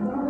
Yeah.